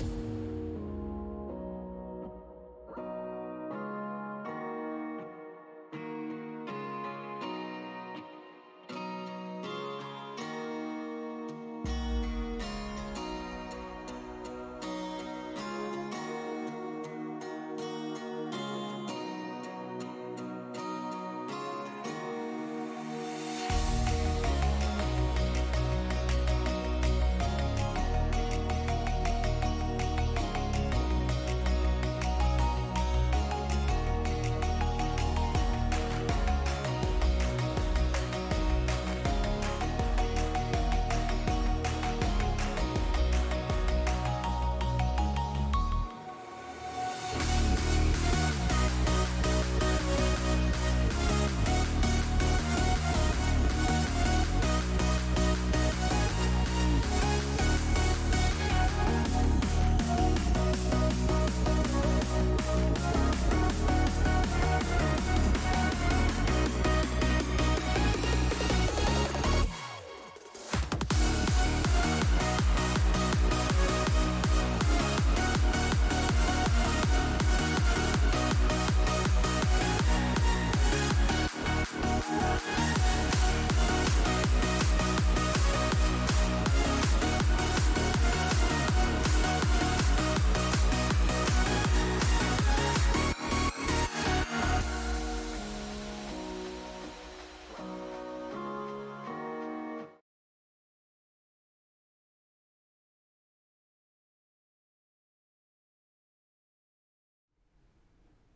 you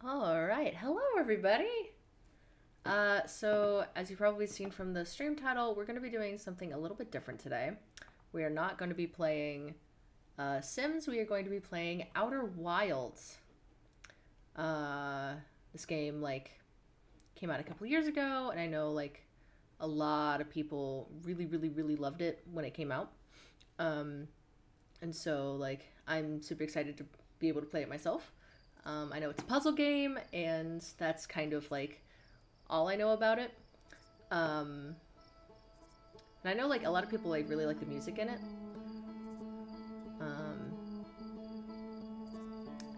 All right. Hello, everybody. Uh, so, as you've probably seen from the stream title, we're going to be doing something a little bit different today. We are not going to be playing uh, Sims. We are going to be playing Outer Wilds. Uh, this game, like, came out a couple years ago, and I know, like, a lot of people really, really, really loved it when it came out. Um, and so, like, I'm super excited to be able to play it myself. Um, I know it's a puzzle game, and that's kind of like all I know about it. Um, and I know like a lot of people like really like the music in it. Um,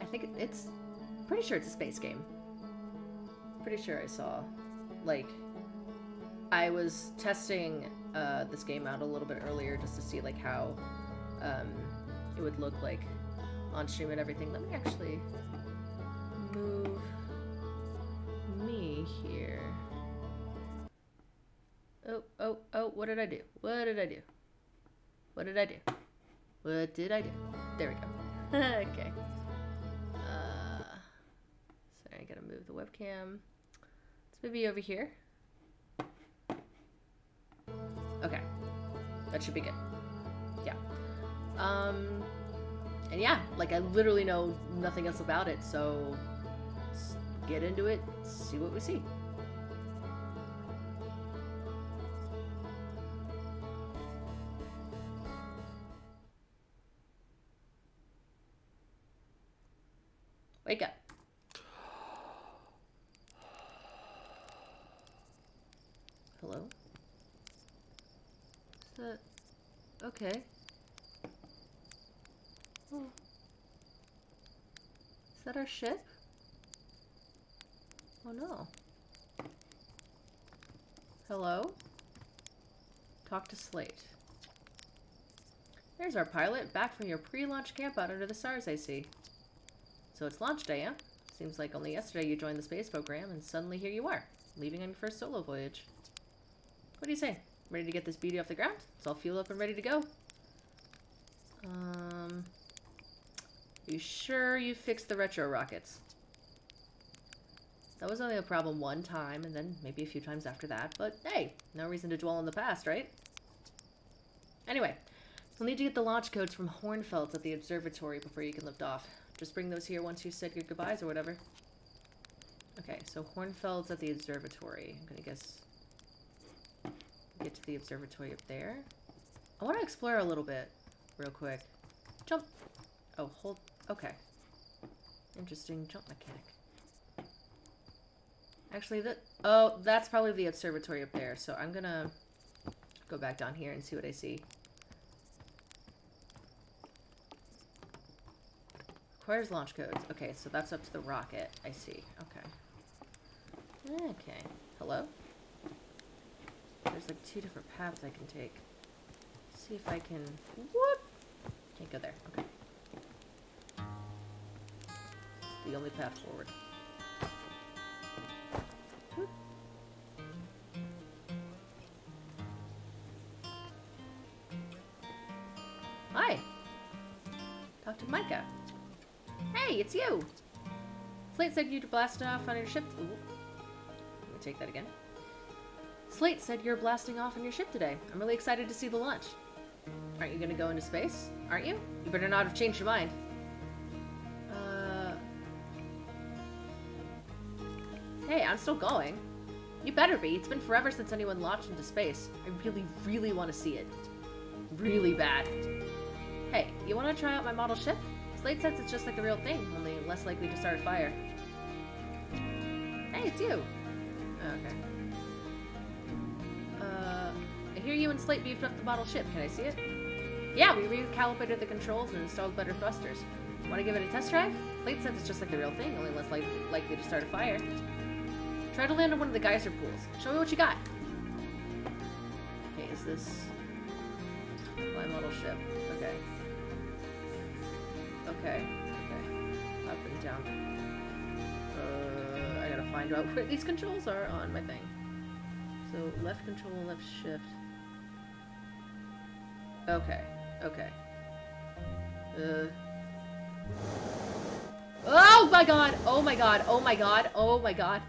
I think it's pretty sure it's a space game. Pretty sure I saw like I was testing uh, this game out a little bit earlier just to see like how um, it would look like on stream and everything. Let me actually move me here. Oh, oh, oh, what did I do? What did I do? What did I do? What did I do? There we go. okay. Uh, sorry, I gotta move the webcam. Let's move you over here. Okay. That should be good. Yeah. Um, and yeah, like I literally know nothing else about it, so get into it, see what we see. Wake up. Hello? Is that... Okay. Oh. Is that our ship? Oh no. Hello? Talk to Slate. There's our pilot, back from your pre-launch camp out under the stars, I see. So it's launch day, huh? Seems like only yesterday you joined the space program, and suddenly here you are, leaving on your first solo voyage. What do you say? Ready to get this beauty off the ground? It's all fueled up and ready to go. Um, you sure you fixed the retro rockets? That was only a problem one time, and then maybe a few times after that, but hey, no reason to dwell on the past, right? Anyway, you'll need to get the launch codes from Hornfels at the observatory before you can lift off. Just bring those here once you've said your goodbyes or whatever. Okay, so Hornfels at the observatory. I'm gonna guess... Get to the observatory up there. I want to explore a little bit, real quick. Jump! Oh, hold... Okay. Interesting jump mechanic. Actually, that oh, that's probably the observatory up there. So I'm gonna go back down here and see what I see. Requires launch codes. Okay, so that's up to the rocket. I see. Okay. Okay. Hello? There's like two different paths I can take. see if I can... Whoop! Can't go there. Okay. It's the only path forward. It's you! Slate said you'd blast off on your ship. Ooh. Let me take that again. Slate said you're blasting off on your ship today. I'm really excited to see the launch. Aren't you gonna go into space? Aren't you? You better not have changed your mind. Uh... Hey, I'm still going. You better be. It's been forever since anyone launched into space. I really, really want to see it. Really bad. Hey, you want to try out my model ship? Slate says it's just like the real thing, only less likely to start a fire. Hey, it's you. Okay. Uh, I hear you and Slate beefed up the model ship. Can I see it? Yeah, we recalibrated the controls and installed better thrusters. Want to give it a test drive? Slate says it's just like the real thing, only less li likely to start a fire. Try to land on one of the geyser pools. Show me what you got. Okay, is this my model ship? Okay. Okay. Up and down. Uh, I gotta find out where these controls are on my thing. So left control, left shift. Okay. Okay. Uh. Oh my god! Oh my god! Oh my god! Oh my god!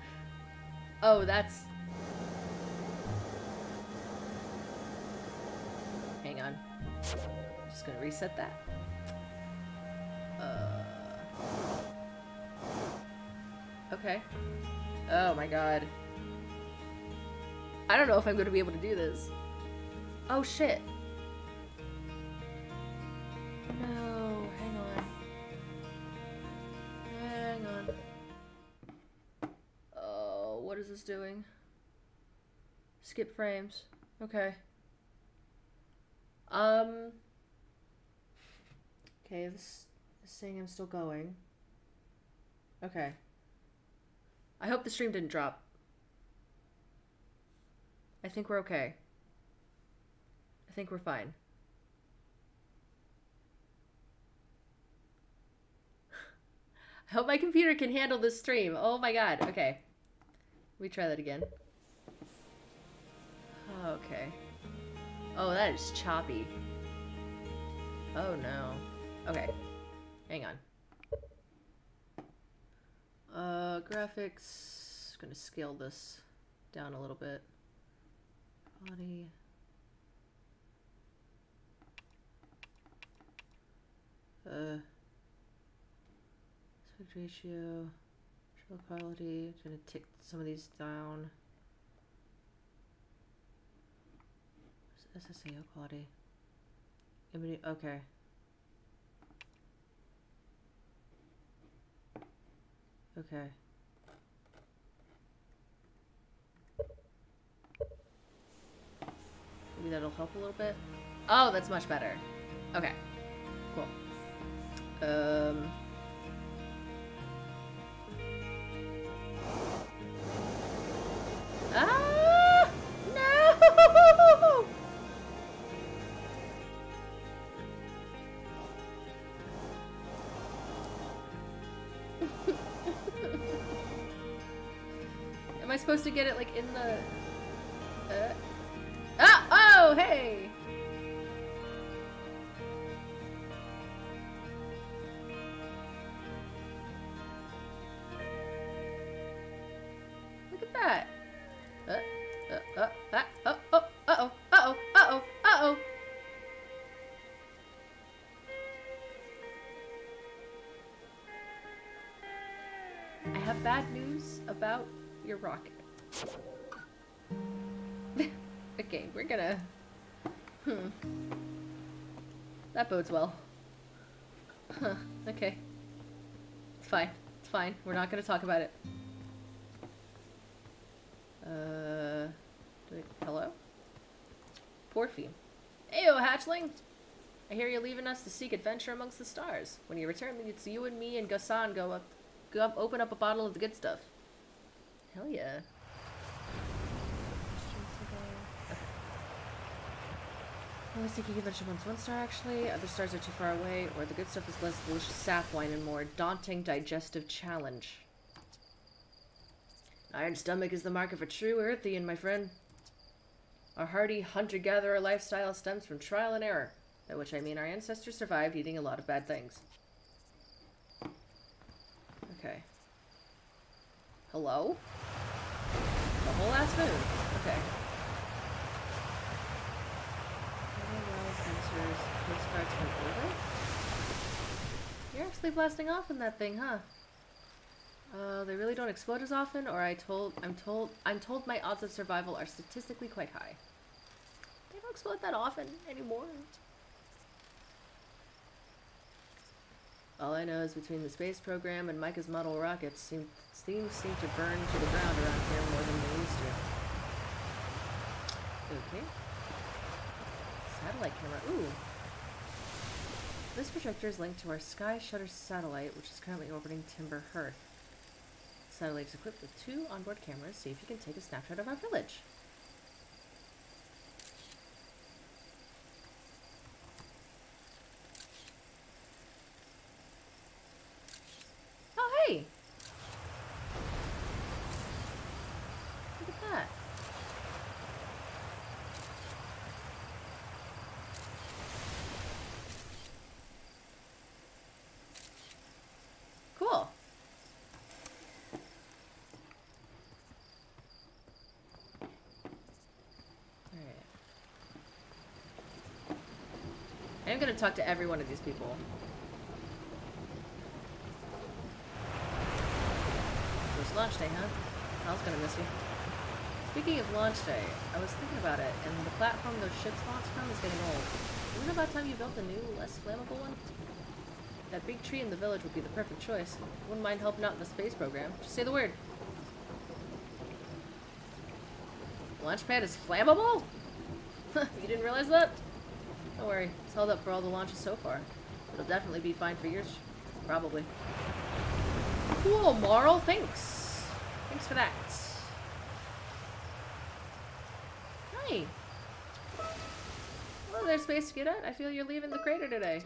Oh, that's... Hang on. Just gonna reset that. Okay. Oh my god. I don't know if I'm gonna be able to do this. Oh shit. No, hang on. Hang on. Oh, what is this doing? Skip frames. Okay. Um. Okay, this is saying I'm still going. Okay. I hope the stream didn't drop. I think we're okay. I think we're fine. I hope my computer can handle this stream. Oh my god. Okay. We try that again. Okay. Oh, that is choppy. Oh no. Okay. Hang on. Uh, graphics. Gonna scale this down a little bit. Body. Uh, aspect ratio, show quality. I'm gonna tick some of these down. SSAO quality? Okay. Okay. Maybe that'll help a little bit. Oh, that's much better. Okay. Cool. Um. Ah! No! I supposed to get it like in the? Uh... Ah! Oh, hey! Rocket. okay, we're gonna... Hmm. That bodes well. Huh, okay. It's fine. It's fine. We're not gonna talk about it. Uh... I- hello? Porphy. Ayo, hatchling! I hear you're leaving us to seek adventure amongst the stars. When you return, it's you and me and Gossan go up, go up, open up a bottle of the good stuff. Hell yeah. Only seeking adventure once one star, actually. Other stars are too far away, or the good stuff is less delicious sap wine and more daunting digestive challenge. Iron stomach is the mark of a true Hearthian, my friend. Our hardy hunter-gatherer lifestyle stems from trial and error, by which I mean our ancestors survived eating a lot of bad things. Okay. Hello? The whole ass moon. Okay. You're actually blasting off in that thing, huh? Uh, they really don't explode as often, or I told I'm told I'm told my odds of survival are statistically quite high. They don't explode that often anymore. All I know is between the space program and Mica's model rockets, seem, things seem to burn to the ground around here more than they used to. Okay. Satellite camera. Ooh. This projector is linked to our Sky Shutter satellite, which is currently orbiting Timber Hearth. The satellite is equipped with two onboard cameras. See if you can take a snapshot of our village. Oh, hey! Look at that. Cool. Alright. I am going to talk to every one of these people. It was launch day, huh? I was going to miss you. Speaking of launch day, I was thinking about it, and the platform those ships launch from is getting old. Isn't it about time you built a new, less flammable one? That big tree in the village would be the perfect choice. Wouldn't mind helping out in the space program. Just say the word. Launchpad is flammable? you didn't realize that? Don't worry. It's held up for all the launches so far. It'll definitely be fine for yours. Probably. Cool, Marl. Thanks. Thanks for that. Hi. Hello there, Space Cadet. I feel you're leaving the crater today.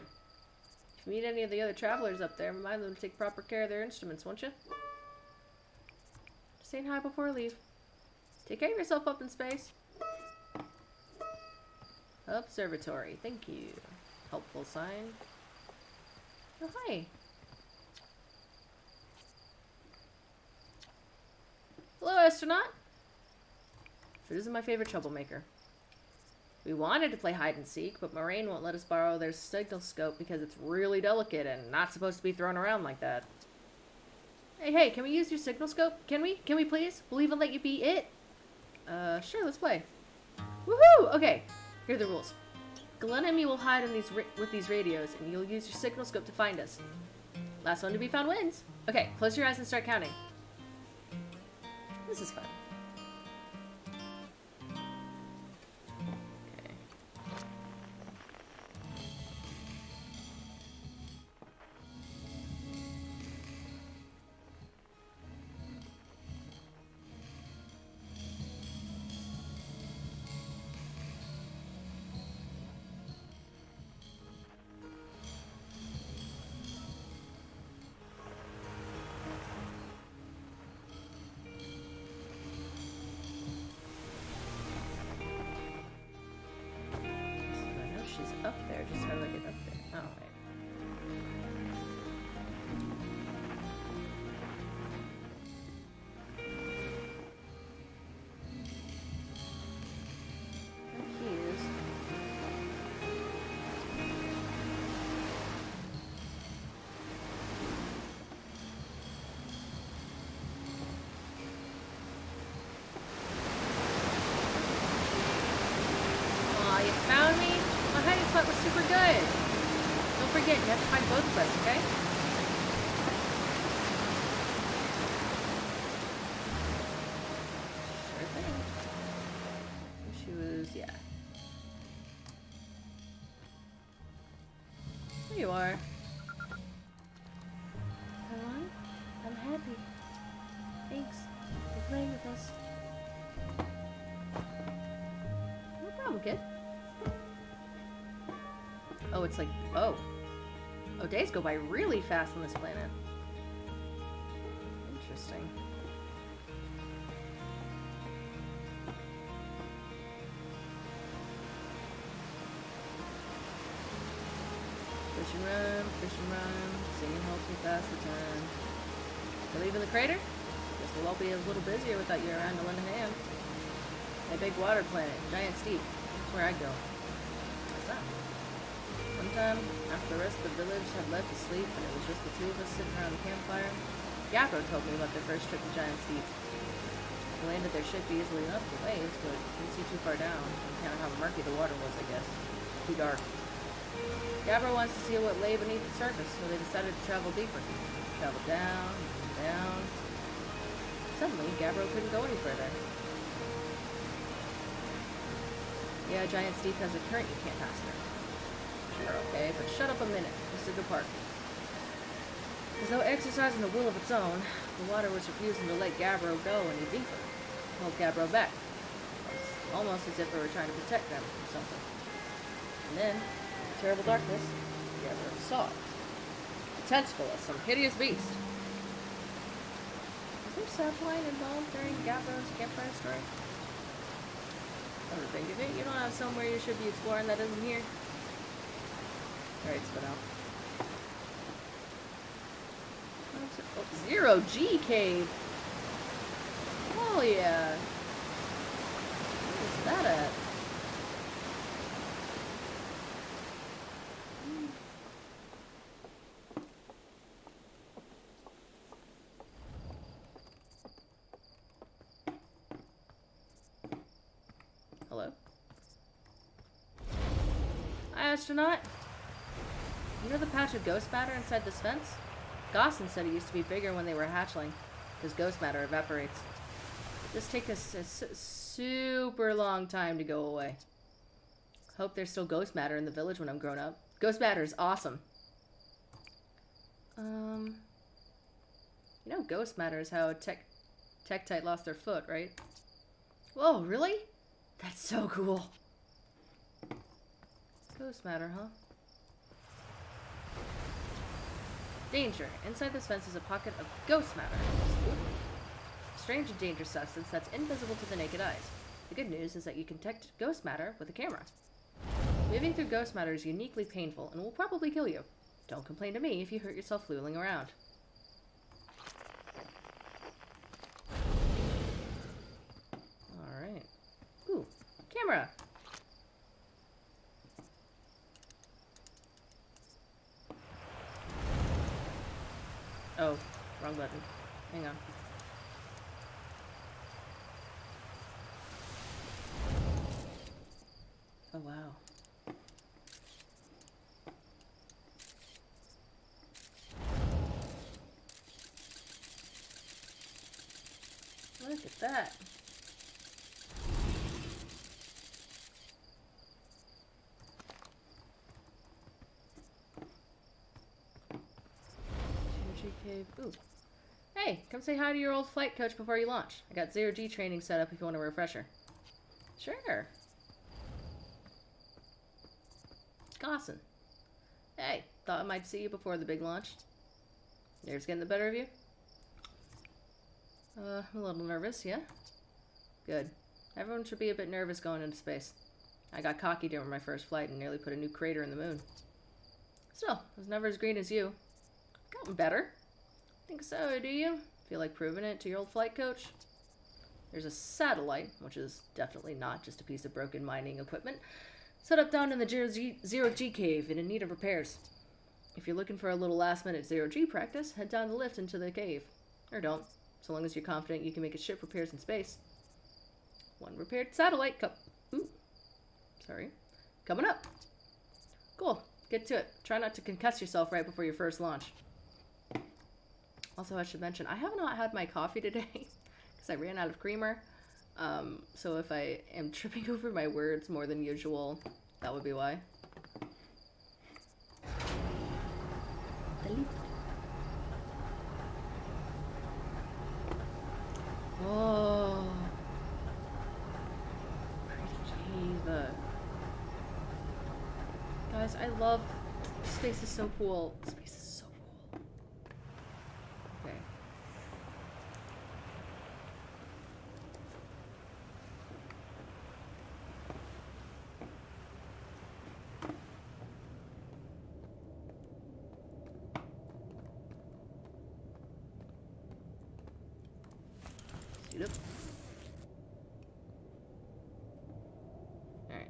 If you meet any of the other travelers up there, remind them to take proper care of their instruments, won't you? Just saying hi before I leave. Take care of yourself up in space. Observatory, thank you. Helpful sign. Oh, hi. Hello, astronaut. This is my favorite troublemaker. We wanted to play hide and seek, but Moraine won't let us borrow their signal scope because it's really delicate and not supposed to be thrown around like that. Hey, hey, can we use your signal scope? Can we? Can we please? We'll even let you be it. Uh, sure, let's play. Woohoo! Okay, here are the rules. Glenn and me will hide in these with these radios, and you'll use your signal scope to find us. Last one to be found wins. Okay, close your eyes and start counting. This is fun. You have to find both of us, okay? Sure thing. She was, yeah. There you are. Hello? I'm happy. Thanks for playing with us. No problem, kid. Oh, it's like, oh. Oh, days go by really fast on this planet. Interesting. Fish and run, fish and run, singing helps me pass the time. Believe in the crater? Guess we'll all be a little busier without you around to lend a hand. A big water planet, Giant's Deep. That's where I go. After the rest of the village had left to sleep and it was just the two of us sitting around the campfire, Gabbro told me about their first trip to Giant's Deep. They landed their ship easily enough for waves, but couldn't see too far down, on account of how murky the water was, I guess. Too dark. Gabbro wants to see what lay beneath the surface, so they decided to travel deeper. Travel down, and down. Suddenly, Gabbro couldn't go any further. Yeah, Giant's Deep has a current you can't pass through. Sure, okay, but shut up a minute. This is the park. As though exercising the will of its own, the water was refusing to let Gabbro go any deeper. Hold Gabbro back. Almost as if it were trying to protect them from something. And then, in the terrible darkness, Gabbro saw it. A tentacle of some hideous beast. Is there sap wine involved during Gabbro's campfire story? To think of it, you don't have somewhere you should be exploring that isn't here. Alright, spit out. Zero G cave. Oh yeah. Where's that at? Astronaut. You know the patch of ghost matter inside this fence? Gossan said it used to be bigger when they were hatchling, because ghost matter evaporates. This takes us a super long time to go away. Hope there's still ghost matter in the village when I'm grown up. Ghost matter is awesome. Um, you know, ghost matter is how Tech Tektite lost their foot, right? Whoa, really? That's so cool. Ghost matter, huh? Danger. Inside this fence is a pocket of ghost matter. Strange and dangerous substance that's invisible to the naked eyes. The good news is that you can detect ghost matter with a camera. Moving through ghost matter is uniquely painful and will probably kill you. Don't complain to me if you hurt yourself fooling around. Alright. Ooh, camera! Oh, wrong button. Hang on. Oh, wow. Look at that. Cave. Ooh. Hey, come say hi to your old flight coach before you launch. I got zero G training set up if you want a refresher. Sure. Gossan. Hey, thought I might see you before the big launch. Nerves getting the better of you? Uh, I'm a little nervous, yeah? Good. Everyone should be a bit nervous going into space. I got cocky during my first flight and nearly put a new crater in the moon. Still, I was never as green as you. Gotten better. Think so, do you? Feel like proving it to your old flight coach? There's a satellite, which is definitely not just a piece of broken mining equipment, set up down in the zero G, cave and in need of repairs. If you're looking for a little last minute zero G practice, head down the lift into the cave. Or don't, so long as you're confident you can make a ship repairs in space. One repaired satellite cup. Ooh. Sorry. Coming up. Cool. Get to it. Try not to concuss yourself right before your first launch. Also, I should mention, I have not had my coffee today because I ran out of creamer. Um, so if I am tripping over my words more than usual, that would be why. Oh. Pretty cave. Guys, I love space is so cool. Space is so cool. Okay. Suit up. Alright.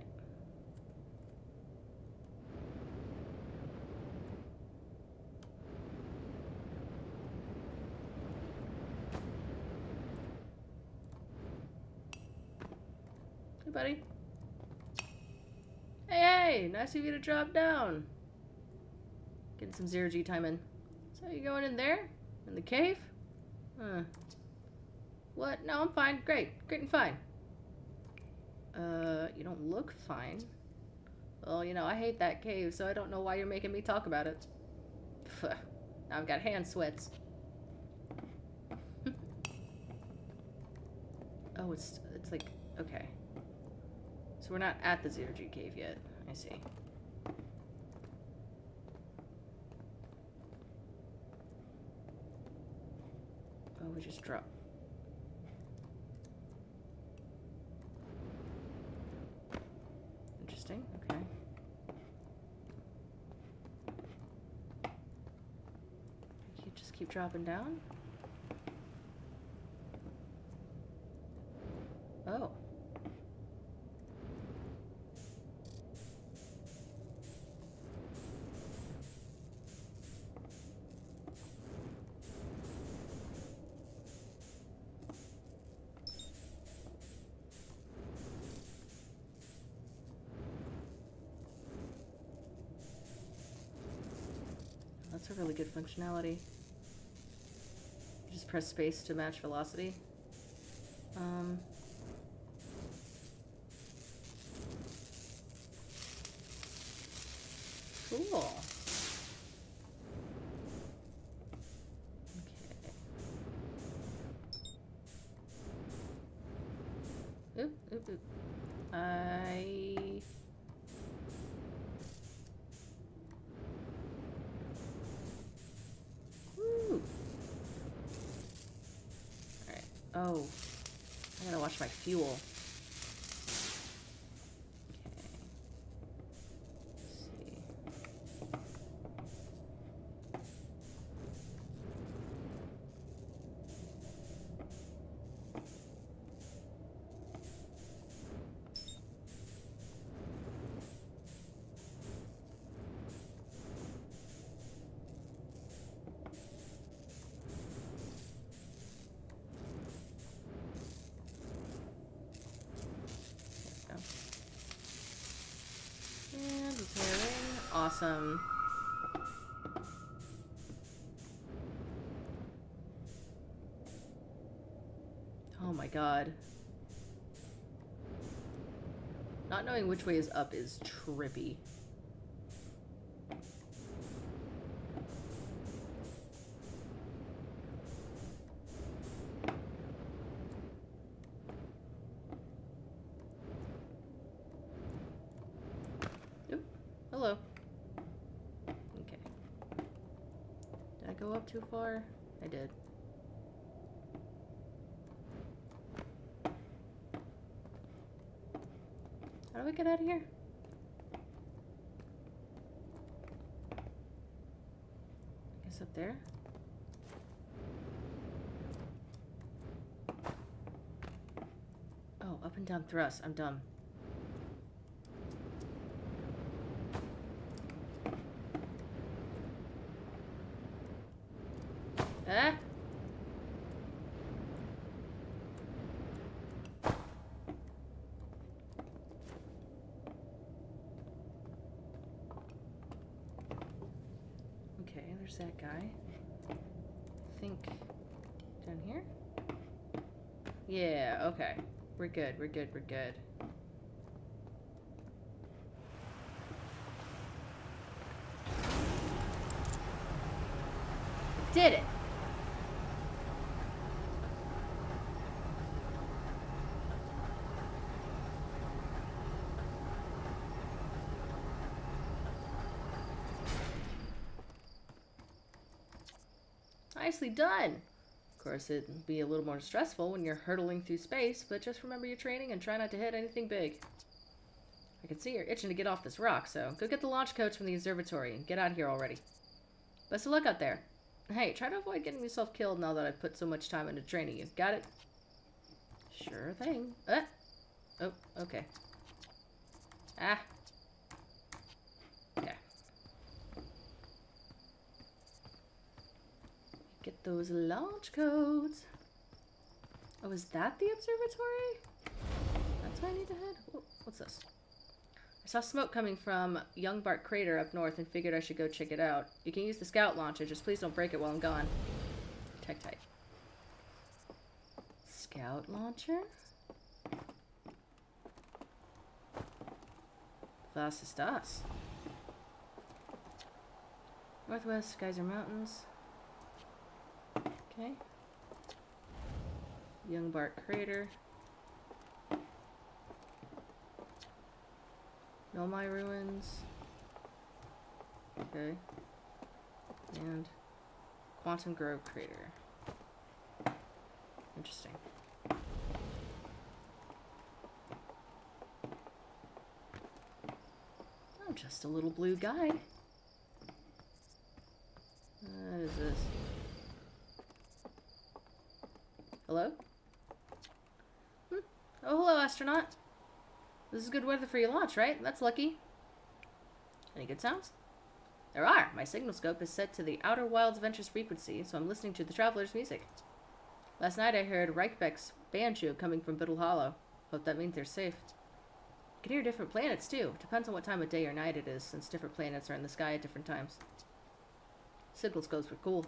Hey, buddy. Hey, hey! Nice of you to drop down. Getting some zero G time in. So you going in there? In the cave? Huh. What? No, I'm fine. Great. Great and fine. Uh, you don't look fine. Well, you know, I hate that cave, so I don't know why you're making me talk about it. Pff, now I've got hand sweats. oh, it's it's like okay. So we're not at the zero G cave yet. I see. Oh, we just dropped. Interesting. Okay. You just keep dropping down. Oh. That's a really good functionality. Just press space to match velocity. Um, cool. Okay. Oop, oop, oop. I Woo. Alright. Oh. I gotta watch my fuel. Okay. Let's see. There we go. And repair in. Awesome. Oh my god. Not knowing which way is up is trippy. Oop. Hello. Okay. Did I far? I did. How do we get out of here? I guess up there? Oh, up and down thrust. I'm dumb. Ah! Okay, there's that guy. I think down here? Yeah, okay. We're good, we're good, we're good. did it. Nicely done. Course, it'd be a little more stressful when you're hurtling through space, but just remember your training and try not to hit anything big. I can see you're itching to get off this rock, so go get the launch codes from the observatory and get out here already. Best of luck out there. Hey, try to avoid getting yourself killed now that I've put so much time into training you. Got it? Sure thing. Uh. Oh, okay. Ah. Those launch codes. Oh, is that the observatory? That's where I need to head? What's this? I saw smoke coming from Young Bark Crater up north and figured I should go check it out. You can use the scout launcher, just please don't break it while I'm gone. Tektite. Scout launcher? Was ist das? Northwest Geyser Mountains. Okay. Young Bark Crater. Nomai Ruins. Okay. And Quantum Grove Crater. Interesting. I'm just a little blue guy. What is this? Hello? Hmm. Oh, hello, astronaut. This is good weather for your launch, right? That's lucky. Any good sounds? There are. My signal scope is set to the Outer Wilds Ventures frequency, so I'm listening to the Traveler's music. Last night I heard Riebeck's banjo coming from Brittle Hollow. Hope that means they're safe. You can hear different planets, too. Depends on what time of day or night it is, since different planets are in the sky at different times. Signal scopes were cool.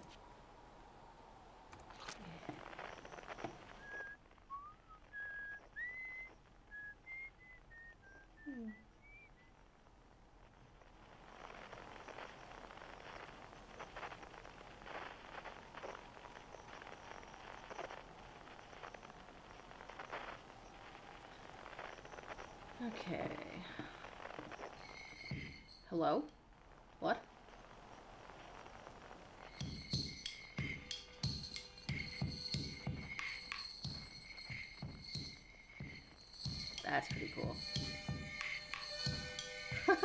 Okay. Hello? What? That's pretty cool.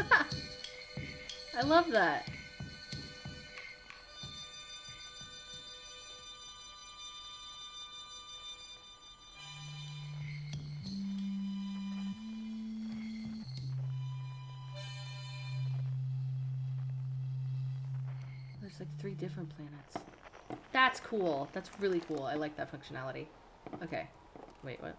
I love that. Three different planets. That's cool. That's really cool. I like that functionality. Okay. Wait, what?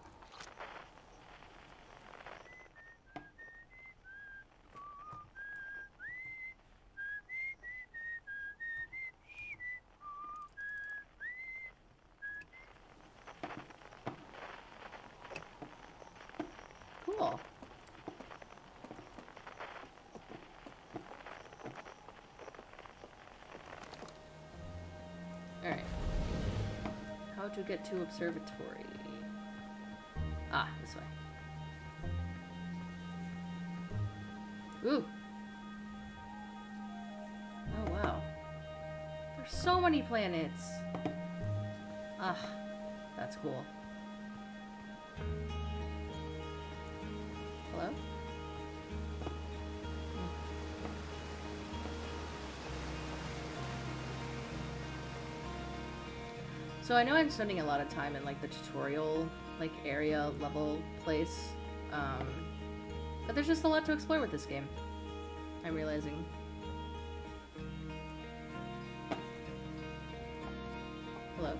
To get to observatory. Ah, this way. Ooh. Oh, wow. There's so many planets. Ah, that's cool. So I know I'm spending a lot of time in like the tutorial like area level place. Um, but there's just a lot to explore with this game. I'm realizing. Hello.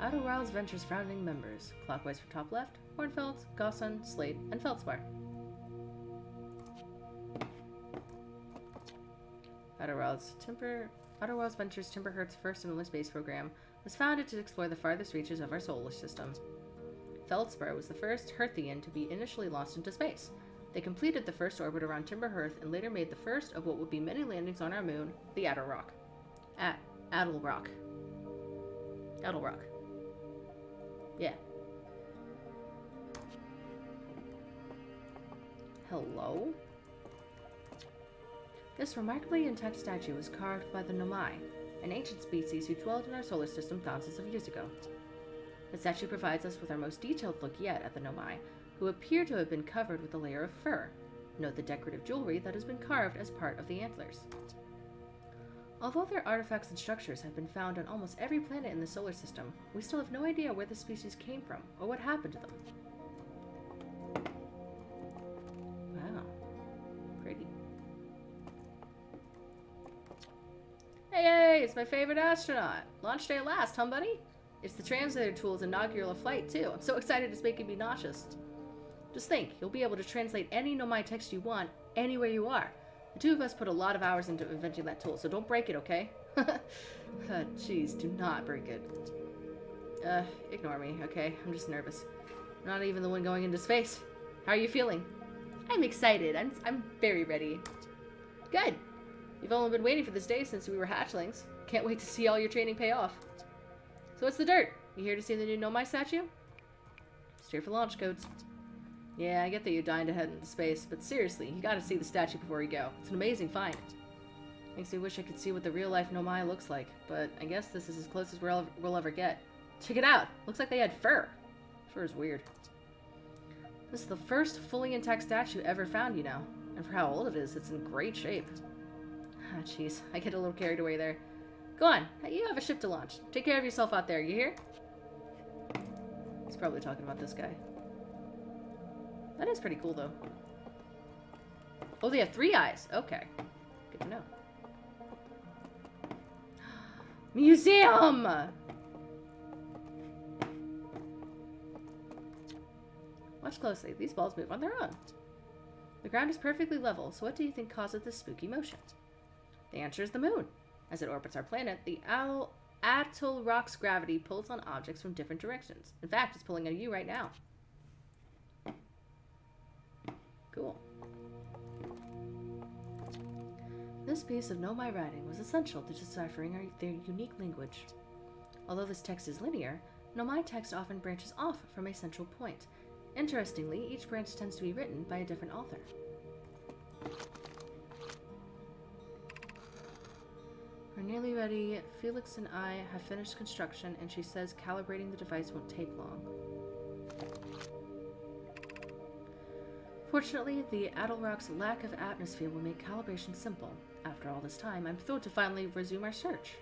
Outer Wilds Ventures founding members. Clockwise from top left, Hornfels, Gossan, Slate, and Feldspar. Wilds Timber Outer Ventures Timber Hearth's first and only space program was founded to explore the farthest reaches of our solar system. Feldspar was the first Hearthian to be initially launched into space. They completed the first orbit around Timber Hearth and later made the first of what would be many landings on our moon, the Outer Rock. At Attlerock. Adel Rock. Yeah. Hello? This remarkably intact statue was carved by the Nomai, an ancient species who dwelled in our solar system thousands of years ago. The statue provides us with our most detailed look yet at the Nomai, who appear to have been covered with a layer of fur. Note the decorative jewelry that has been carved as part of the antlers. Although their artifacts and structures have been found on almost every planet in the solar system, we still have no idea where the species came from or what happened to them. My favorite astronaut. Launch day at last, huh, buddy? It's the translator tool's inaugural flight, too. I'm so excited it's making me nauseous. Just think, you'll be able to translate any Nomai text you want anywhere you are. The two of us put a lot of hours into inventing that tool, so don't break it, okay? Jeez, do not break it. Uh, ignore me, okay? I'm just nervous. I'm not even the one going into space. How are you feeling? I'm excited. I'm, I'm very ready. Good. You've only been waiting for this day since we were hatchlings. Can't wait to see all your training pay off. So what's the dirt? You here to see the new Nomai statue? Straight for launch codes. Yeah, I get that you're dying to head into space, but seriously, you gotta see the statue before you go. It's an amazing find. Makes me wish I could see what the real-life Nomai looks like, but I guess this is as close as we'll, we'll ever get. Check it out! Looks like they had fur. Fur is weird. This is the first fully intact statue ever found, you know. And for how old it is, it's in great shape. Ah, jeez. I get a little carried away there. Go on. You have a ship to launch. Take care of yourself out there, you hear? He's probably talking about this guy. That is pretty cool, though. Oh, they have three eyes. Okay. Good to know. Museum! Watch closely. These balls move on their own. The ground is perfectly level, so what do you think causes this spooky motion? The answer is the moon. As it orbits our planet, the Attlerock's gravity pulls on objects from different directions. In fact, it's pulling on you right now. Cool. This piece of Nomai writing was essential to deciphering their unique language. Although this text is linear, Nomai text often branches off from a central point. Interestingly, each branch tends to be written by a different author. We're nearly ready. Filix and I have finished construction, and she says calibrating the device won't take long. Fortunately, the Attlerock's lack of atmosphere will make calibration simple. After all this time, I'm thrilled to finally resume our search.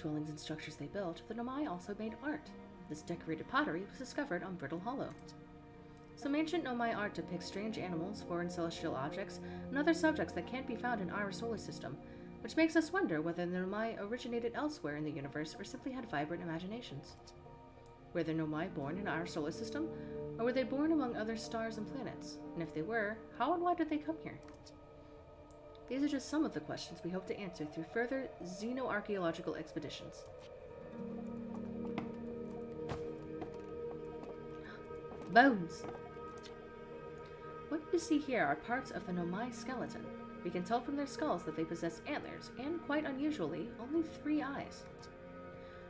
Dwellings and structures they built, the Nomai also made art. This decorated pottery was discovered on Brittle Hollow. Some ancient Nomai art depicts strange animals, foreign celestial objects, and other subjects that can't be found in our solar system, which makes us wonder whether the Nomai originated elsewhere in the universe or simply had vibrant imaginations. Were the Nomai born in our solar system, or were they born among other stars and planets? And if they were, how and why did they come here? These are just some of the questions we hope to answer through further xenoarchaeological expeditions. Bones! What you see here are parts of the Nomai skeleton. We can tell from their skulls that they possess antlers, and quite unusually, only three eyes.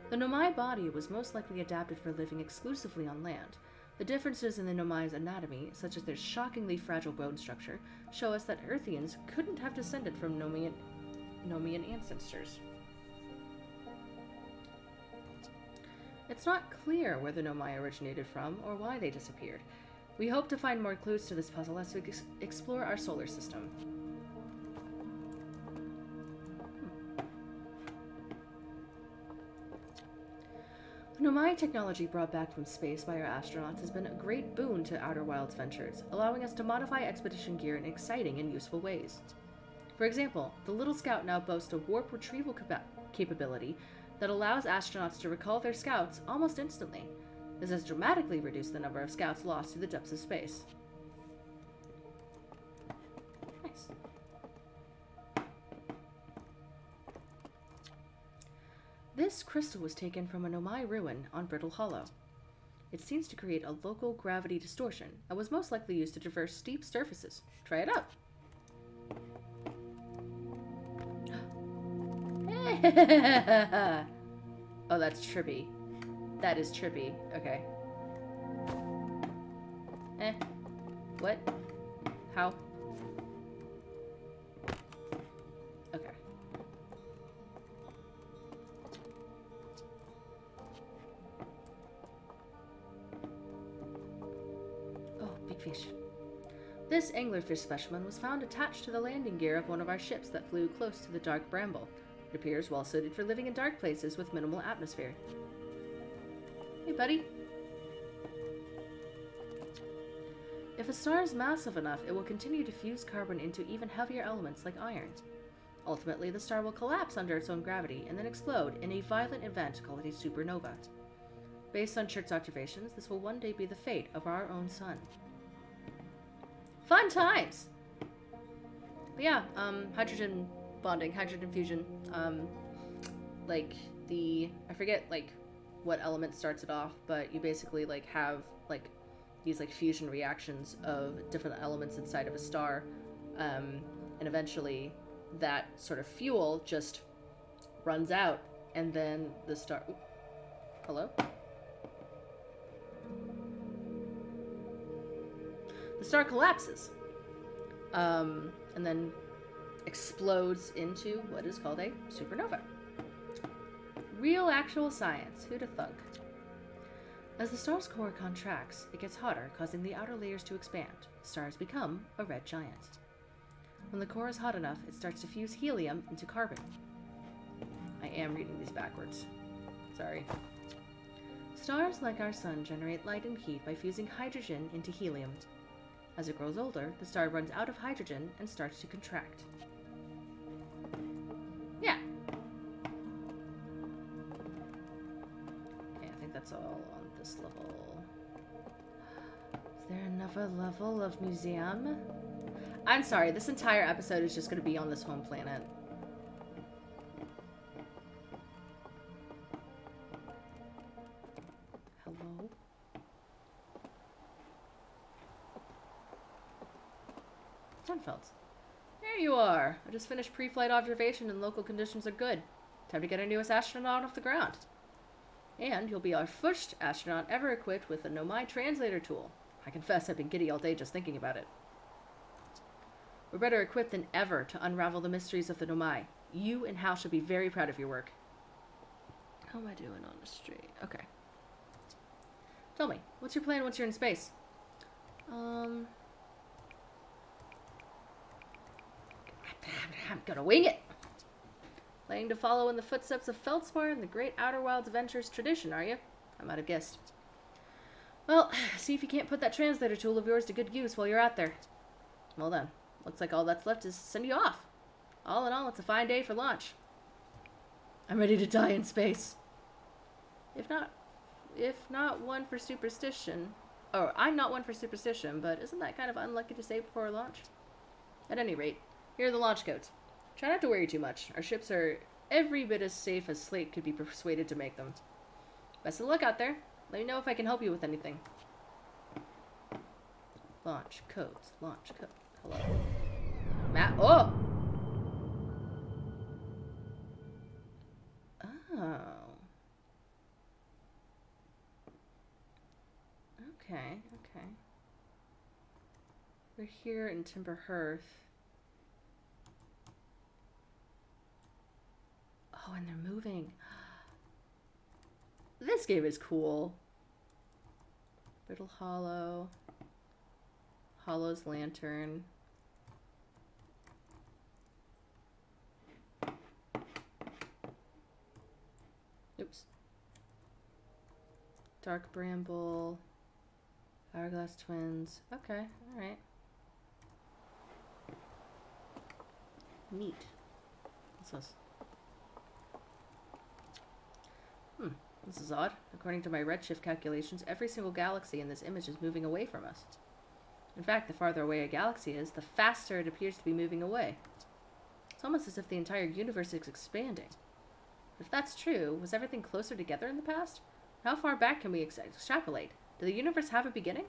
The Nomai body was most likely adapted for living exclusively on land. The differences in the Nomai's anatomy, such as their shockingly fragile bone structure, show us that Hearthians couldn't have descended from Nomian, Nomian ancestors. It's not clear where the Nomai originated from or why they disappeared, we hope to find more clues to this puzzle as we ex explore our solar system. The Nomai technology brought back from space by our astronauts has been a great boon to Outer Wilds ventures, allowing us to modify expedition gear in exciting and useful ways. For example, the Little Scout now boasts a warp retrieval capability that allows astronauts to recall their scouts almost instantly, this has dramatically reduced the number of scouts lost to the depths of space. This crystal was taken from a Nomai ruin on Brittle Hollow. It seems to create a local gravity distortion and was most likely used to traverse steep surfaces. Try it out. oh, that's trippy. That is trippy. Okay. Eh. What? How? Fish. This anglerfish specimen was found attached to the landing gear of one of our ships that flew close to the dark bramble. It appears well suited for living in dark places with minimal atmosphere. Hey, buddy. If a star is massive enough, it will continue to fuse carbon into even heavier elements like iron. Ultimately, the star will collapse under its own gravity and then explode in a violent event called a supernova. Based on Chert's observations, this will one day be the fate of our own sun. Fun times! But yeah, um, hydrogen bonding, hydrogen fusion, um, like the, I forget, like, what element starts it off, but you basically, like, have, like, these, like, fusion reactions of different elements inside of a star, um, and eventually that sort of fuel just runs out, and then the star. Oop. Hello? The star collapses, um, and then explodes into what is called a supernova. Real, actual science. Who'd have thunk? As the star's core contracts, it gets hotter, causing the outer layers to expand. Stars become a red giant. When the core is hot enough, it starts to fuse helium into carbon. I am reading these backwards. Sorry. Stars like our sun generate light and heat by fusing hydrogen into helium. As it grows older, the star runs out of hydrogen and starts to contract. Yeah. Okay, I think that's all on this level. Is there another level of museum? I'm sorry, this entire episode is just going to be on this home planet. There you are. I just finished pre-flight observation and local conditions are good. Time to get our newest astronaut off the ground. And you'll be our first astronaut ever equipped with a Nomai translator tool. I confess I've been giddy all day just thinking about it. We're better equipped than ever to unravel the mysteries of the Nomai. You and Hal should be very proud of your work. How am I doing on the street? Okay. Tell me, what's your plan once you're in space? Um... I'm gonna wing it. Planning to follow in the footsteps of Feldspar and the great Outer Wilds Adventures tradition, are you? I might have guessed. Well, see if you can't put that translator tool of yours to good use while you're out there. Well then, looks like all that's left is send you off. All in all, it's a fine day for launch. I'm ready to die in space. If not, if not one for superstition, or I'm not one for superstition, but isn't that kind of unlucky to say before launch? At any rate, here are the launch codes. Try not to worry too much. Our ships are every bit as safe as Slate could be persuaded to make them. Best of luck out there. Let me know if I can help you with anything. Launch codes. Launch code. Hello. Matt. Oh! Oh. Okay, okay. We're here in Timber Hearth. Oh, and they're moving. This game is cool. Brittle Hollow. Hollow's Lantern. Oops. Dark Bramble. Hourglass Twins. Okay, alright. Neat. What's this? This is odd. According to my redshift calculations, every single galaxy in this image is moving away from us. In fact, the farther away a galaxy is, the faster it appears to be moving away. It's almost as if the entire universe is expanding. If that's true, was everything closer together in the past? How far back can we ex extrapolate? Did the universe have a beginning?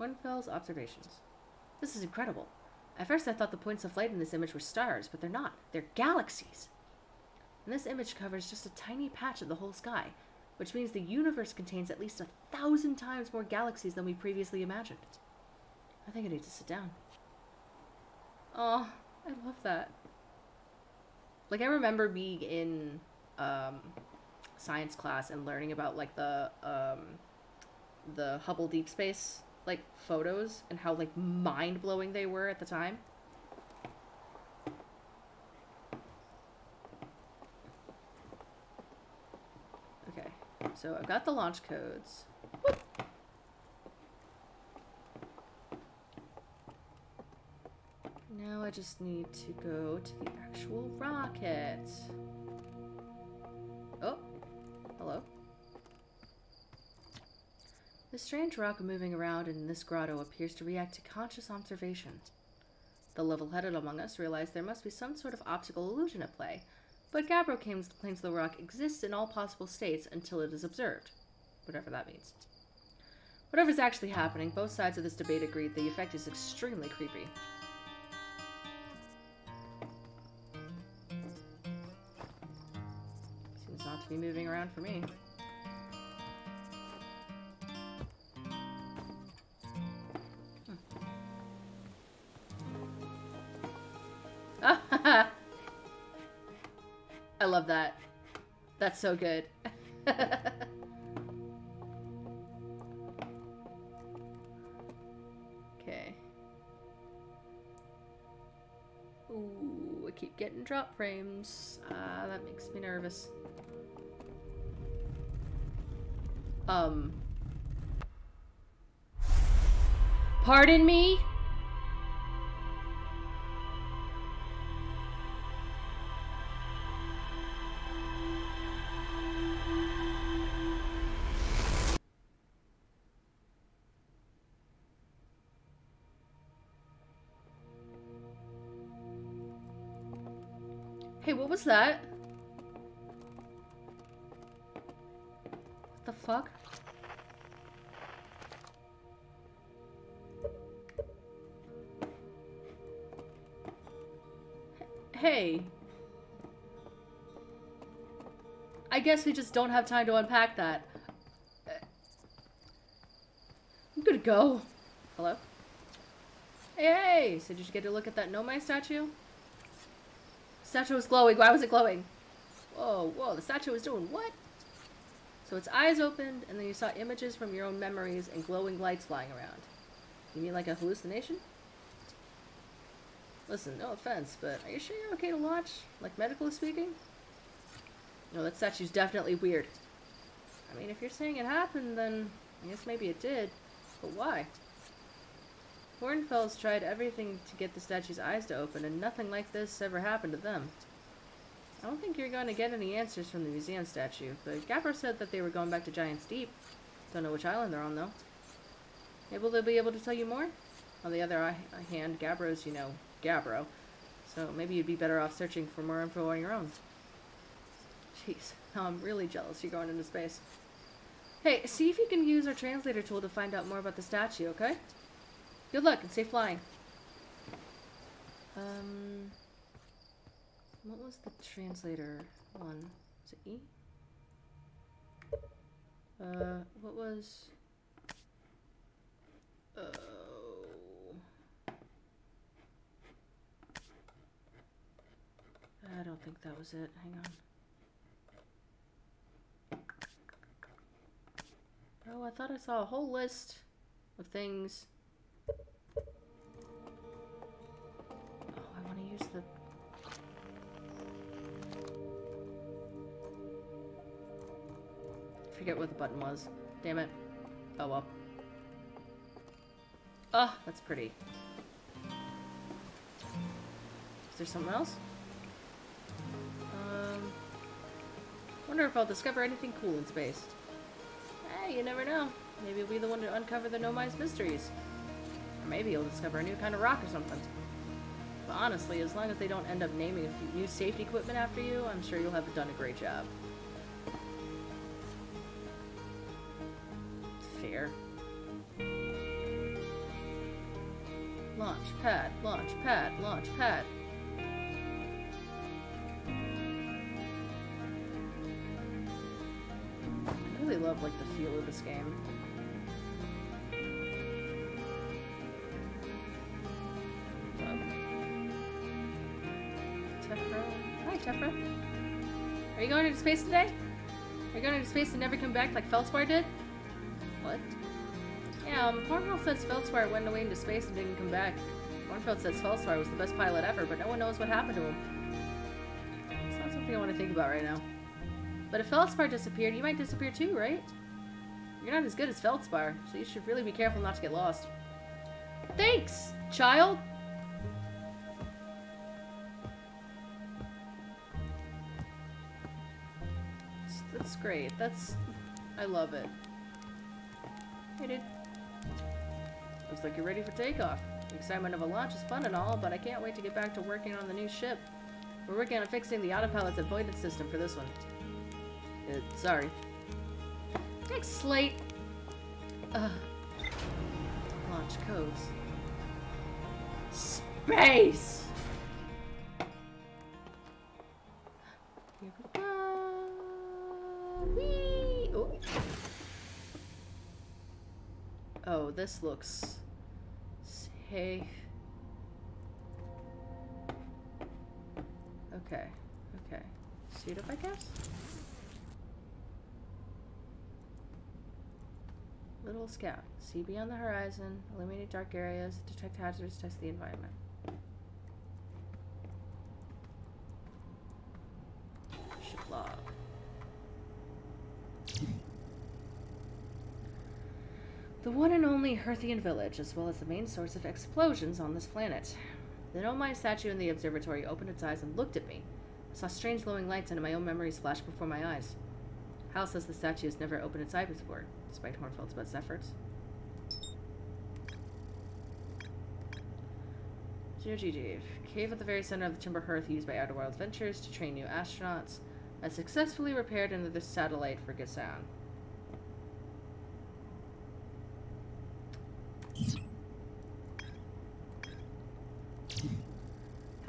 Winfell's observations. This is incredible. At first I thought the points of light in this image were stars, but they're not. They're galaxies. And this image covers just a tiny patch of the whole sky, which means the universe contains at least a thousand times more galaxies than we previously imagined. I think I need to sit down. Oh, I love that. Like, I remember being in um, science class and learning about, like, the, um, the Hubble Deep Space, like, photos and how, like, mind-blowing they were at the time. Okay, so I've got the launch codes. Whoop. Now I just need to go to the actual rocket. Oh, hello. The strange rock moving around in this grotto appears to react to conscious observation. The level-headed among us realize there must be some sort of optical illusion at play, but Gabbro claims, claims the rock exists in all possible states until it is observed, whatever that means. Whatever's actually happening, both sides of this debate agree the effect is extremely creepy. Seems not to be moving around for me. Hmm. Ah, I love that. That's so good. okay. Ooh, I keep getting drop frames. Ah, that makes me nervous. Um. Pardon me? Hey, what that? What the fuck? Hey. I guess we just don't have time to unpack that. I'm gonna go. Hello? Hey, hey! So did you get to look at that Nomai statue? Statue was glowing. Why was it glowing? Whoa, whoa, the statue was doing what? So its eyes opened, and then you saw images from your own memories and glowing lights flying around. You mean like a hallucination? Listen, no offense, but are you sure you're okay to watch? Like, medically speaking? No, that statue's definitely weird. I mean, if you're saying it happened, then I guess maybe it did. But why? Hornfels tried everything to get the statue's eyes to open, and nothing like this ever happened to them. I don't think you're going to get any answers from the museum statue, but Gabbro said that they were going back to Giant's Deep. Don't know which island they're on, though. Maybe they'll be able to tell you more? On the other hand, Gabbro's, you know, Gabbro. So maybe you'd be better off searching for more info on your own. Jeez, now I'm really jealous you're going into space. Hey, see if you can use our translator tool to find out more about the statue, okay? Good luck and safe flying. Um, what was the translator one? Was it E? Uh, what was... Oh... I don't think that was it. Hang on. Oh, I thought I saw a whole list of things. Forget what the button was. Damn it. Oh well. Oh, that's pretty. Is there something else? Um, wonder if I'll discover anything cool in space. Hey, you never know. Maybe you'll be the one to uncover the Nomai's mysteries. Or maybe you'll discover a new kind of rock or something. But honestly, as long as they don't end up naming a new safety equipment after you, I'm sure you'll have done a great job. Pad, launch pad, launch pad. I really love like the feel of this game. Tephra. Hi, Tephra. Are you going into space today? Are you going into space and never come back like Feldspar did? What? Yeah, um, Hornfels says Feldspar went away into space and didn't come back. Hornfels says Feldspar was the best pilot ever, but no one knows what happened to him. It's not something I want to think about right now. But if Feldspar disappeared, you might disappear too, right? You're not as good as Feldspar, so you should really be careful not to get lost. Thanks, child! That's, that's great. That's... I love it. Hey, dude. Looks like you're ready for takeoff. The excitement of a launch is fun and all, but I can't wait to get back to working on the new ship. We're working on fixing the autopilot's avoidance system for this one. Uh, sorry. Thanks, Slate. Ugh. Launch codes. Space! Here we go. Oh. oh, this looks safe. Okay, okay. Suit up, I guess? Little scout. See beyond the horizon, eliminate dark areas, detect hazards, test the environment. Ship log. The one and only Hearthian village, as well as the main source of explosions on this planet. The Nomai statue in the observatory opened its eyes and looked at me. I saw strange glowing lights and my own memories flash before my eyes. Hal says the statue has never opened its eyes before, despite Hornfels's best efforts. Geogigiv. Cave at the very center of the timber hearth used by Outer Wilds Ventures to train new astronauts. I successfully repaired another satellite for Gossan.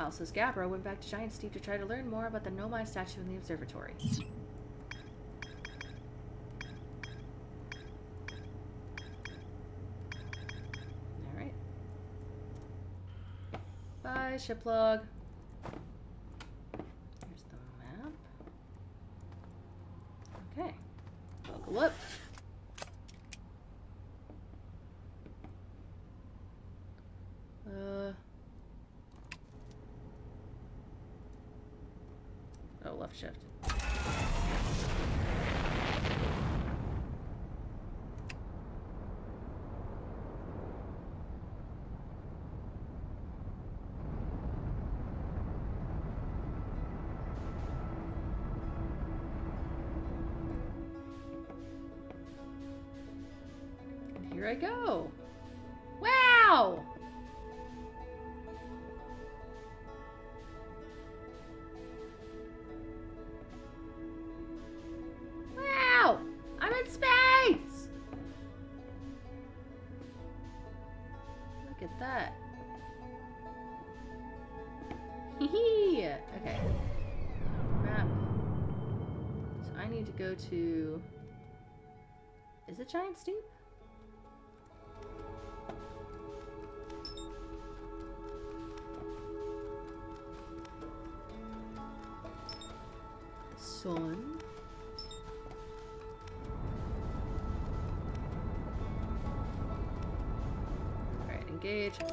Hal says Gabbro went back to Giant's Deep to try to learn more about the Nomai statue in the observatory. Alright. Bye, ship log. Here's the map. Okay. Up. Here I go. Wow!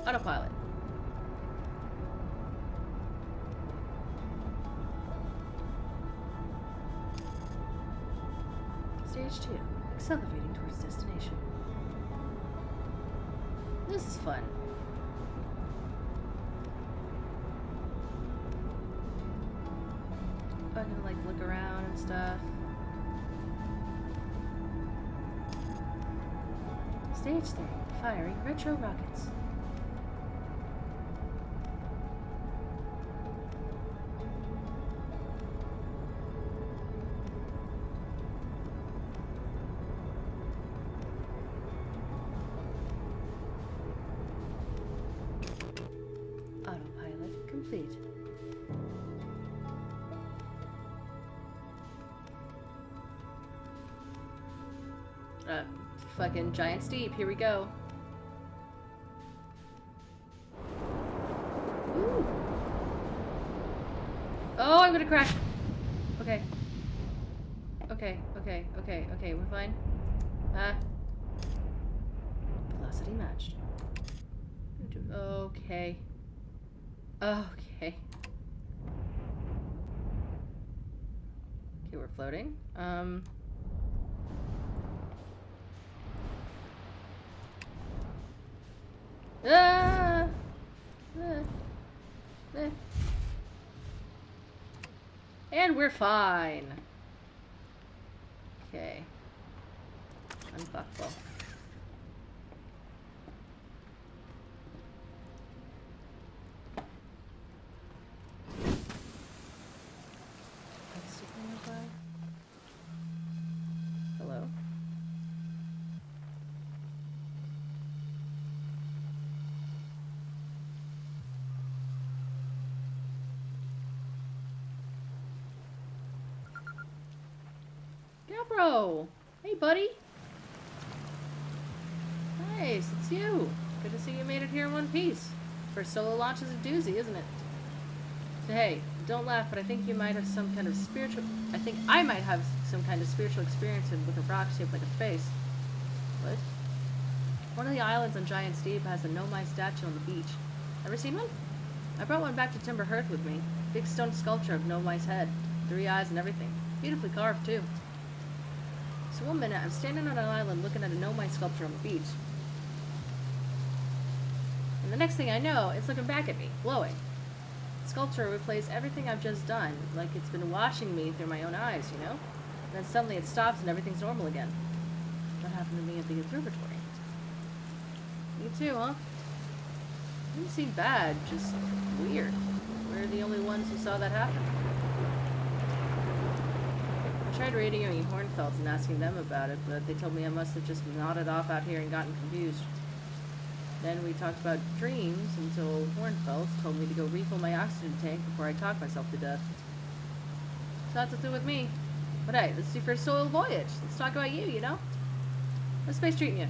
Autopilot. Stage 2. Accelerating towards destination. This is fun. I can like look around and stuff. Stage 3. Firing retro rockets. Giant steep. Here we go. Ooh. Oh, I'm gonna crash. Okay. Okay, okay, okay, okay, we're fine. Ah. Velocity matched. Okay. Okay. Okay, we're floating. Um. Ah! And we're fine. Okay. Unbuckle. That's super nearby. Hello? Hey, buddy! Nice, it's you! Good to see you made it here in one piece. First solo launch is a doozy, isn't it? So hey, don't laugh, but I think you might have some kind of spiritual... I think I might have some kind of spiritual experience with a rock shaped like a face. What? One of the islands on Giant's Deep has a Nomai statue on the beach. Ever seen one? I brought one back to Timber Hearth with me. Big stone sculpture of Nomai's head. Three eyes and everything. Beautifully carved, too. So one minute, I'm standing on an island looking at a Nomai sculpture on the beach. And the next thing I know, it's looking back at me, glowing. Sculpture replays everything I've just done, like it's been washing me through my own eyes, you know? And then suddenly it stops and everything's normal again. What happened to me at the observatory? You too, huh? Didn't seem bad, just weird. We're the only ones who saw that happen. I tried radioing Hornfels and asking them about it, but they told me I must have just nodded off out here and gotten confused. Then we talked about dreams until Hornfels told me to go refill my oxygen tank before I talked myself to death. So that's what's with me. But hey, this is your first solo voyage. Let's talk about you, you know? How's space treating you?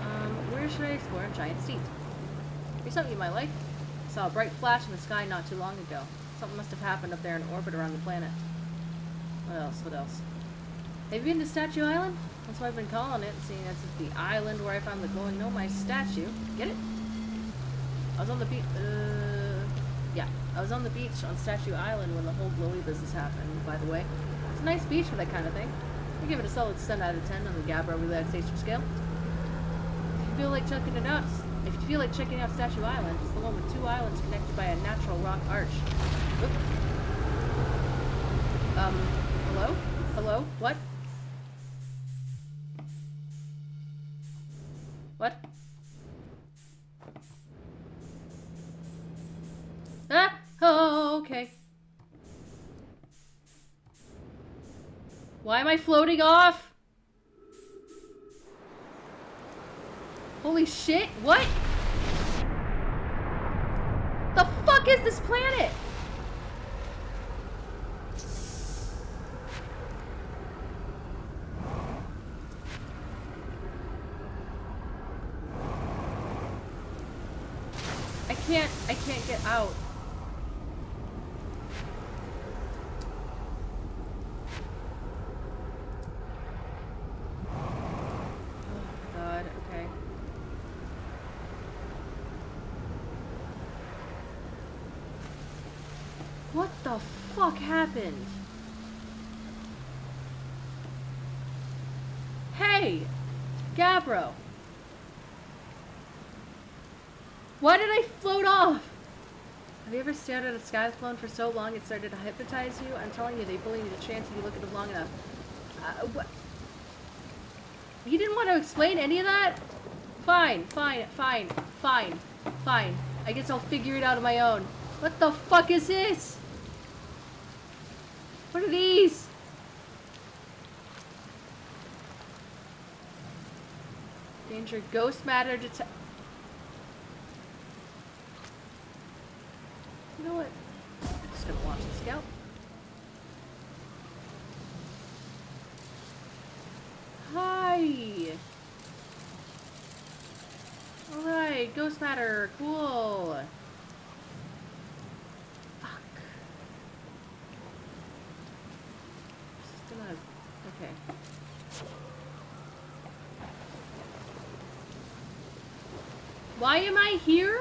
Um, where should I explore in Giant's Deep? Here's something you might like. I saw a bright flash in the sky not too long ago. Something must have happened up there in orbit around the planet. What else? What else? Have you been to Statue Island? That's what I've been calling it, seeing that's the island where I found the glowing Nomai statue. Get it? I was on the beach. Uh, yeah, I was on the beach on Statue Island when the whole glowy business happened. By the way, it's a nice beach for that kind of thing. I give it a solid 10 out of 10 on the Gabbro relaxation scale. If you feel like checking it out, if you feel like checking out Statue Island, it's the one with two islands connected by a natural rock arch. Oop. Um, hello? Hello? What? What? Ah! Oh, okay. Why am I floating off? Holy shit, what? The fuck is this planet? Can't, I can't get out. Oh. What the fuck happened? Hey! Gabbro! Why did I float off? Have you ever stared at a sky blown for so long it started to hypnotize you? I'm telling you, they bully you the chance if you look at it long enough. Uh, what? You didn't want to explain any of that? Fine, fine, fine, fine, fine. I guess I'll figure it out on my own. What the fuck is this? What are these? Danger ghost matter detect. I'm just gonna launch the scout. Hi! Oh, Alright, ghost matter, cool! Fuck. Just gonna... Okay. Why am I here?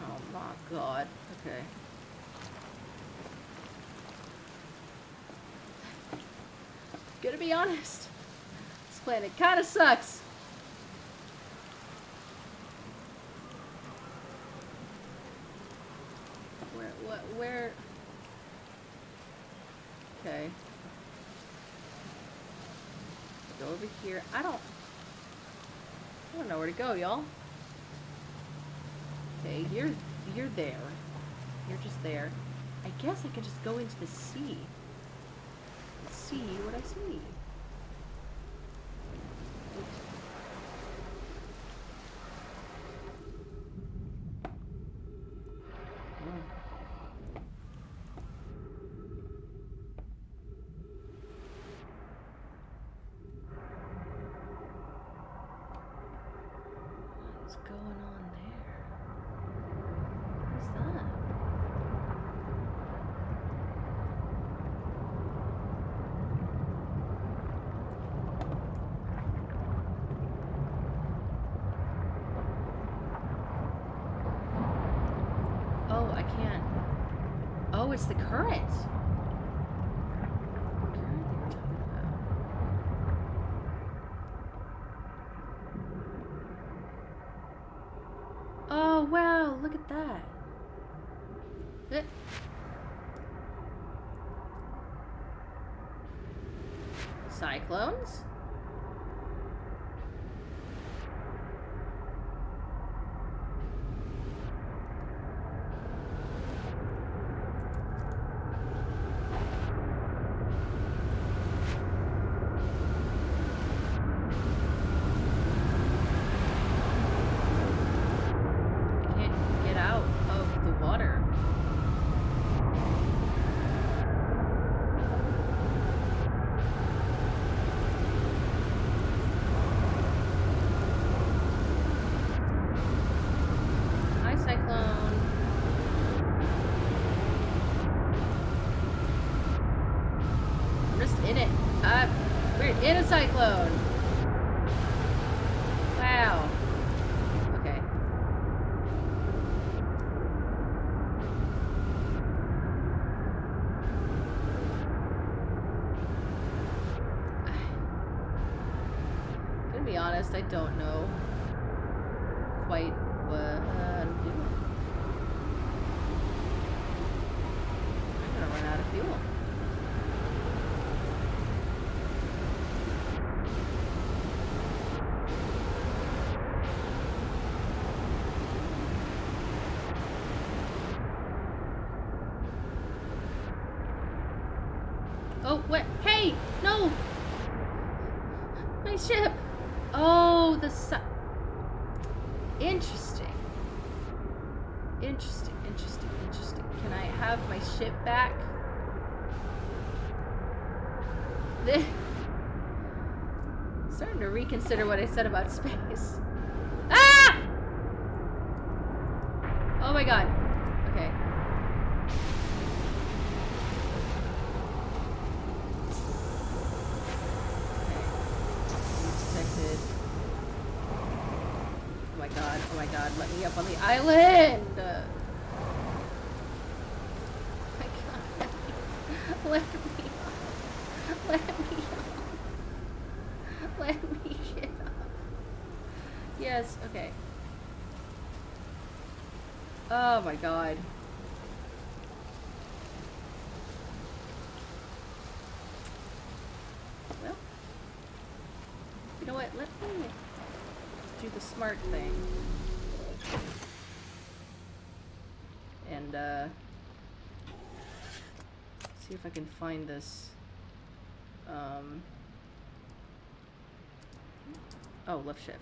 Oh my god. Okay. Gonna be honest. This planet kinda sucks. Where, what, where? Okay. Go over here. I don't, I don't know where to go, y'all. Okay, you're, you're there. You're just there. I guess I could just go into the sea. See what I see. Oops. Oh. What's going on there? What's that? Oh, I can't. Oh, it's the current. The current they were talking about. Oh, wow, look at that. Eh. Cyclones? I can't get out of the water. Hi, Cyclone. We're just in it. Uh, we're in a cyclone. Wow. Okay. Gonna be honest, I don't know quite what I'm doing. I'm gonna run out of fuel. Oh? Hey! No! My ship! Oh, the su- Interesting. Interesting, interesting, interesting. Can I have my ship back? Starting to reconsider what I said about space. Ah! Oh my god. Okay. Detected. Oh my god, oh my god, let me up on the island! Uh, my god, let me up. Let me up. Let me get up. Yes, okay. Oh my god. Well, you know what? Let me do the smart thing. And, uh, see if I can find this, um, Oh, left shift.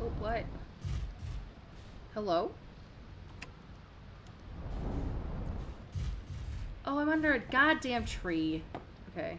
Oh, what? Hello? Oh, I'm under a goddamn tree. Okay.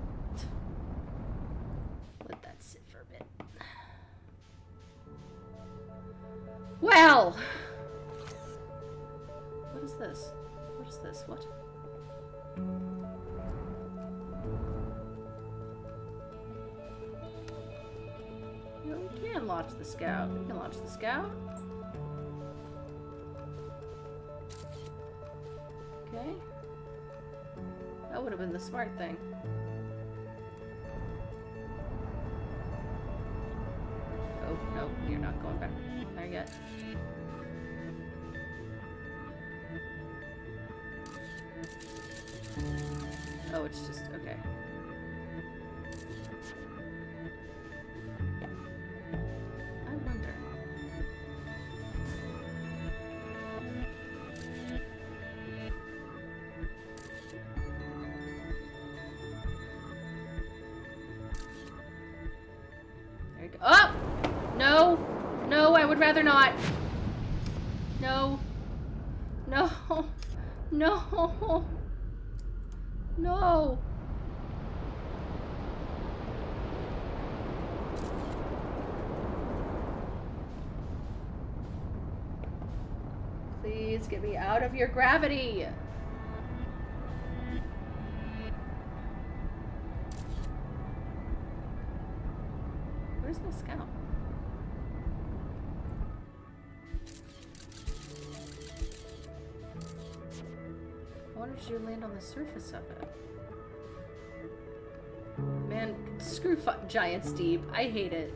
scout. Okay. That would have been the smart thing. Oh, no, you're not going back there yet. Oh, it's just, okay. Rather not. No. No. No. No. Please get me out of your gravity. Surface of it. Man, screw Giant's Deep. I hate it.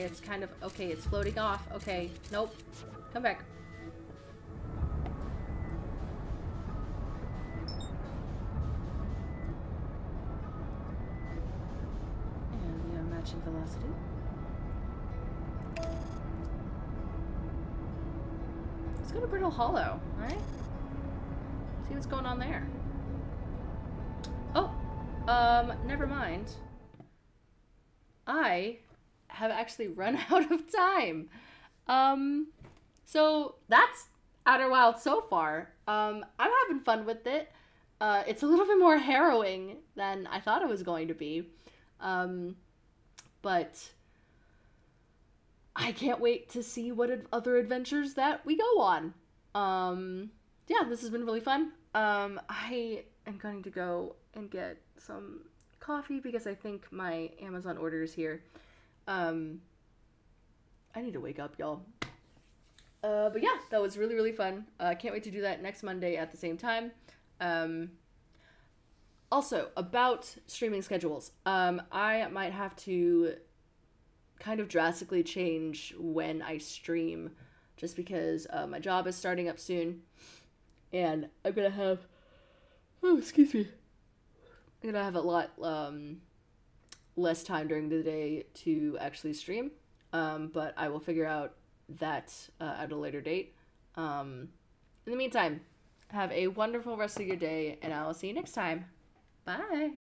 It's kind of okay, it's floating off. Okay, nope. Come back. Actually run out of time. Um, so that's Outer Wild so far. Um, I'm having fun with it. Uh, it's a little bit more harrowing than I thought it was going to be. Um, but I can't wait to see what other adventures that we go on. Um, yeah, this has been really fun. Um, I am going to go and get some coffee because I think my Amazon order is here. Um, I need to wake up, y'all. Uh, but yeah, that was really really fun. I uh, can't wait to do that next Monday at the same time. Um, also about streaming schedules, um, I might have to kind of drastically change when I stream, just because uh, my job is starting up soon, and I'm gonna have. Oh, excuse me. I'm gonna have a lot um, less time during the day to actually stream, um, but I will figure out that uh, at a later date. Um, in the meantime, have a wonderful rest of your day, and I will see you next time. Bye.